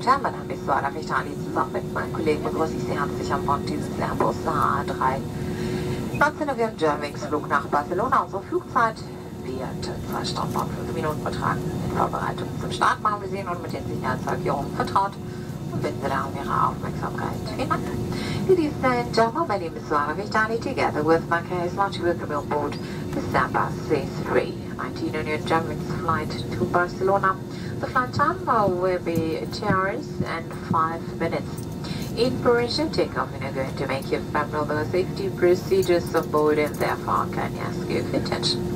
Und Herren, mein Name ist Suada Richtali. Zusammen mit meinen Kollegen begrüße ich Sie herzlich am Bord dieses Airbus A3. 19 Uhr Germanwings Flug nach Barcelona. Unsere Flugzeit wird 2 Stunden und 5 Minuten betragen. In Vorbereitung zum Start machen wir Sie nun mit den Sicherheitsvorkehrungen vertraut und bitten Sie da um Ihre Aufmerksamkeit. Vielen Dank. Ladies and gentlemen, my name is Suada Richtali. Together with my case, launch welcome on board the Airbus C3. 19 Union Germanwings flight to Barcelona. The flight time will be 2 hours and 5 minutes. In preparation takeoff, we are going to make you familiar with the safety procedures on board and therefore can ask you for attention.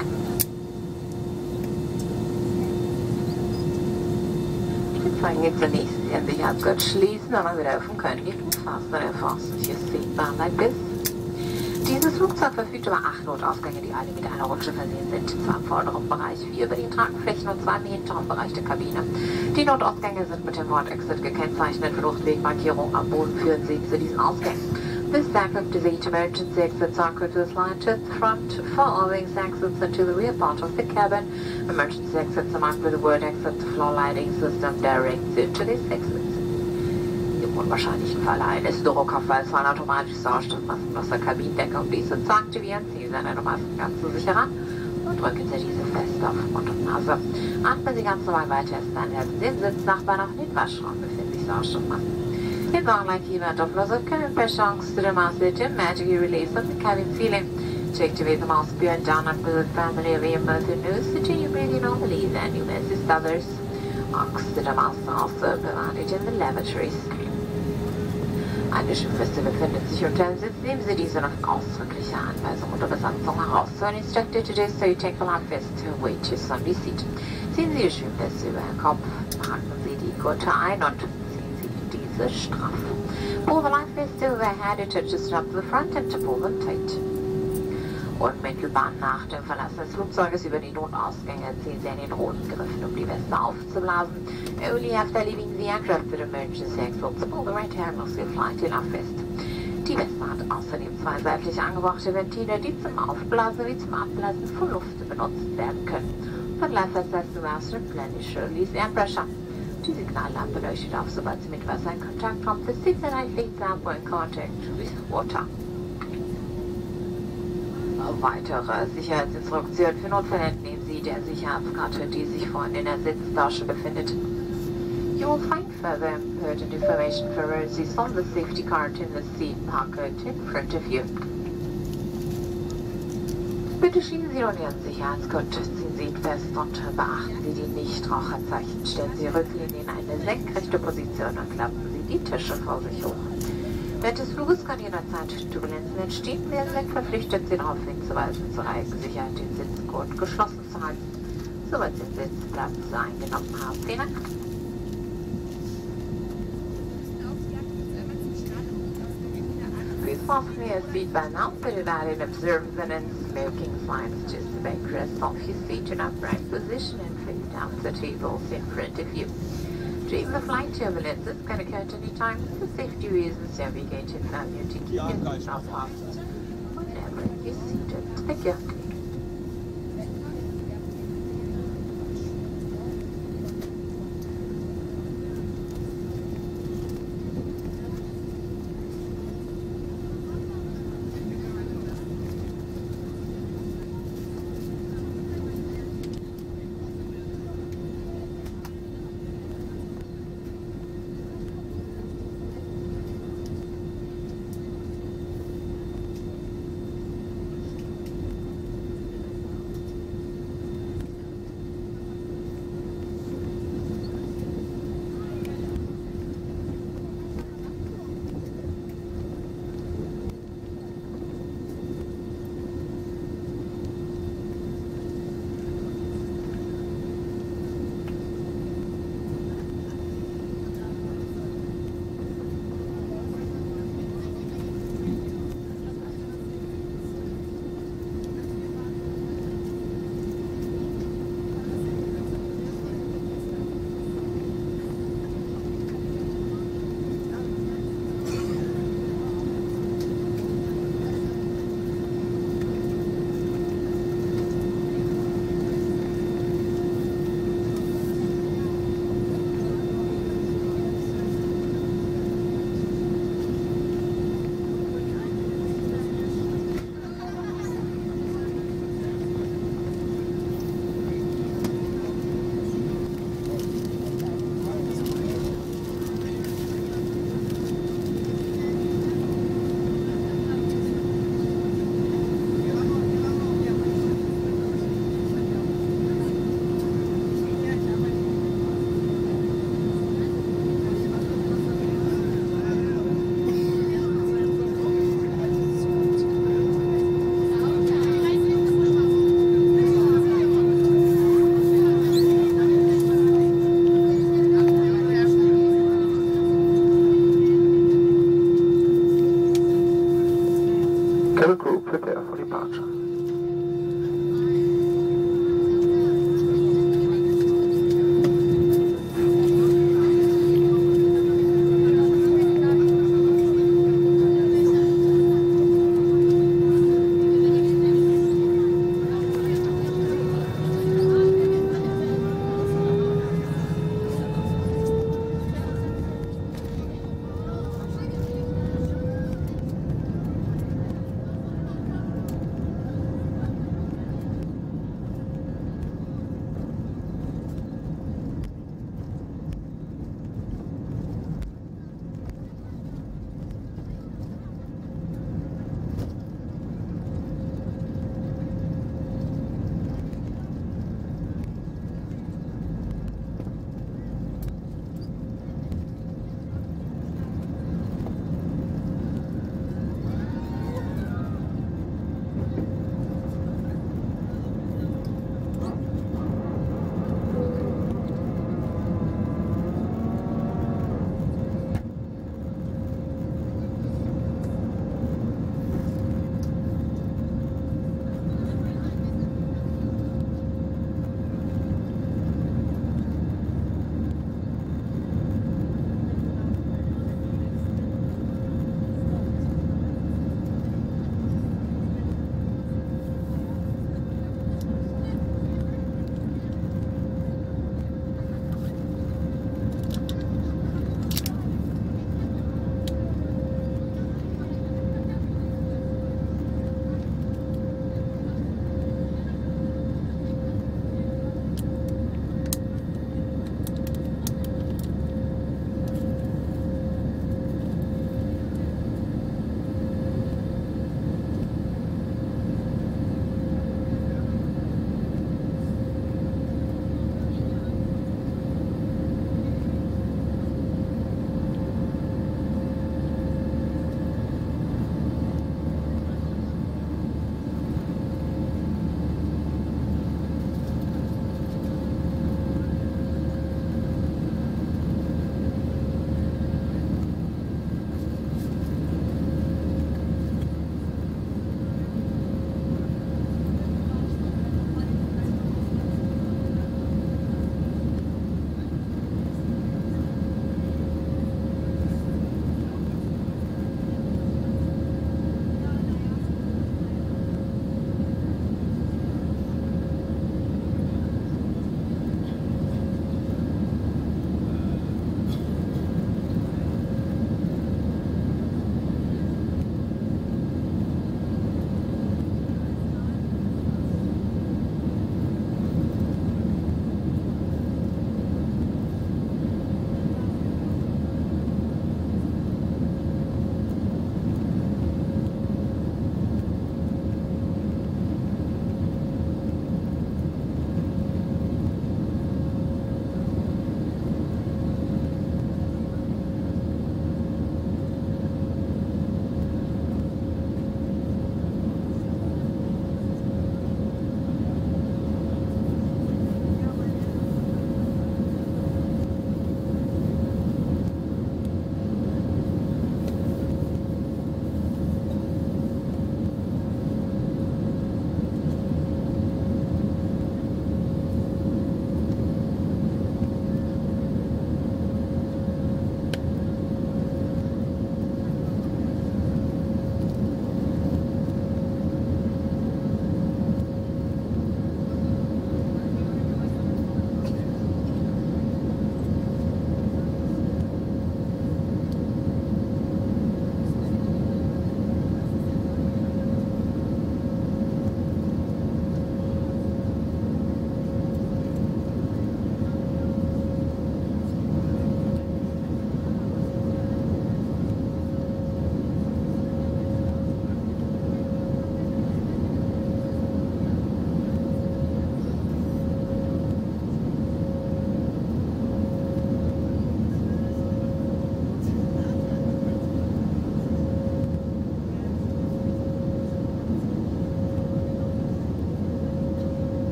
Jetzt zunächst den Sicherheitsgurt schließen, wenn wir fasten and fasten your seatbelt like this. Dieses Flugzeug verfügt über acht Notausgänge, die alle mit einer Rutsche versehen sind. Zwei im vorderen Bereich, vier über den Tragflächen und zwei im hinteren Bereich der Kabine. Die Notausgänge sind mit dem Wort Exit gekennzeichnet. Fluchtwegmarkierung am Boden führen Sie zu diesen Ausgängen. This backup is eight emergency exits are line to the front, four allwings exits into the rear part of the cabin. Emergency exits marked with the word exit. Floor lighting system directs to these exits. Unwahrscheinlichen Falle eines Druckabfalls fallen automatisch Sauerstoffmasken aus der Kabinendecke, um diese zu aktivieren. Ziehen Sie eine Masken ganz so sicher ran und drücken Sie diese fest auf Mund und Nase. Atmen Sie ganz normal weiter, erst dann helfen Sie den Sitznachbarn in den Waschraum befinden sich Sauerstoffmasken. His online event of loss of current pressures to the master to magically release of the cabin ceiling. To be the mouse beyond down and the family of emergency news, continue breathing normally, then you may assist others. Oxygen master also provided in the lavatories. Eine Schiffliste befindet sich unter dem Sitz. Nehmen Sie diese nach ausdrücklicher Anweisung Besatzung heraus. So an instructor today, so you take a life vest wait your Sunday seat. Ziehen Sie die Schwimmweste über den Kopf, haken Sie die Gurte ein und ziehen Sie diese straff. Pull the life vest the head, it touches up the front and to pull them tight. Unmittelbar nach dem Verlassen des Flugzeuges über die Notausgänge ziehen Sie den roten Griffen, um die Weste aufzublasen. Only after leaving the aircraft with emergency exits, pull the right handles your flight enough vest. Die Weste hat außerdem zwei seitlich angebrachte Ventile, die zum Aufblasen wie zum Abblasen von Luft benutzt werden können. For life master replenish release air pressure. Die Signallampe leuchtet auf, sobald sie mit Wasser in Kontakt kommt. The signal fades up when contact with water. Weitere Sicherheitsinstruktionen für Notfälle entnehmen Sie der Sicherheitskarte, die sich vorne in der Sitztasche befindet. You will find further important information for emergencies on the safety card in the seat pocket in front of you. Bitte schieben Sie nun Ihren Sicherheitsgurt, ziehen Sie ihn fest und beachten Sie die Nichtraucherzeichen. Stellen Sie Rücklehne in eine senkrechte Position und klappen Sie die Tische vor sich hoch. Während des Fluges kann jederzeit Turbulenzen entstehen. Wir sind verpflichtet, Sie darauf hinzuweisen, zur Eigensicherheit den Sitzgurt geschlossen zu halten, sobald Sie den Sitzplatz eingenommen haben. Vielen Dank. Please fasten your seatbelt now, put it out and observe the non-smoking signs just the backrest off your seat in upright position and face down the tables in front of you. Street the flight terminal this can occur at any time for safety reasons navigated value to keep in the half after whenever you're seated. Thank you.